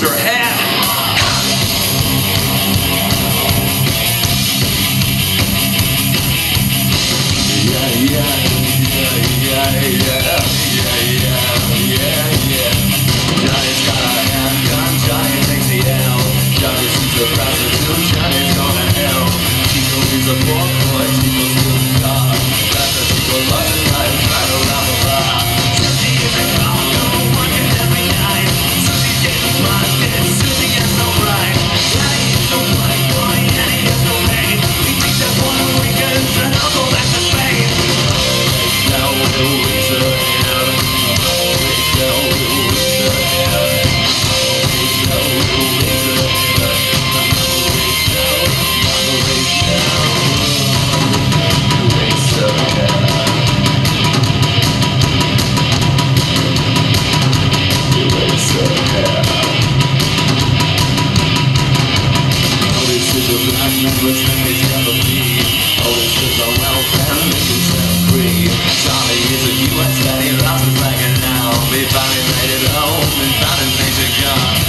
your head. Finally made it home and finally made it gone.